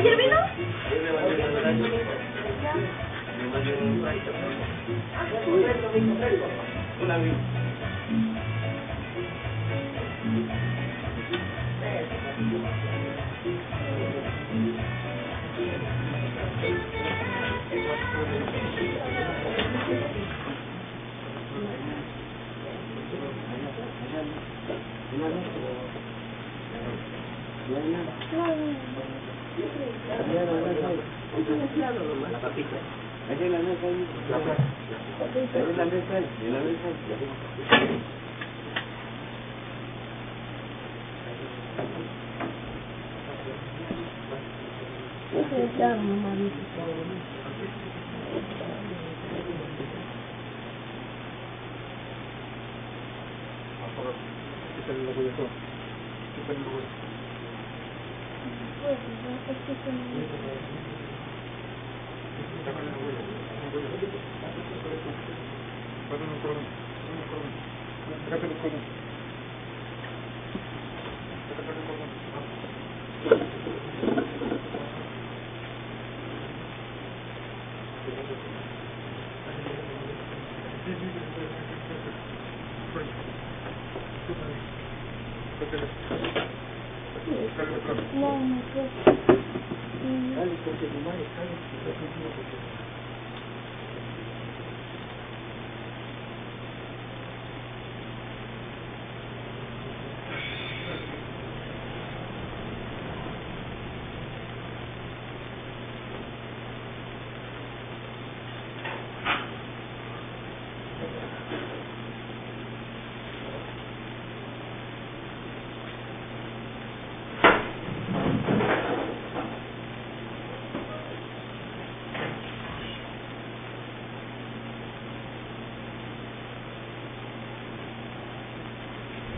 ¿Ayer vino? Thank you. Claro, mamá dice. Pues, no, es que se me- No, no Да, Как, как?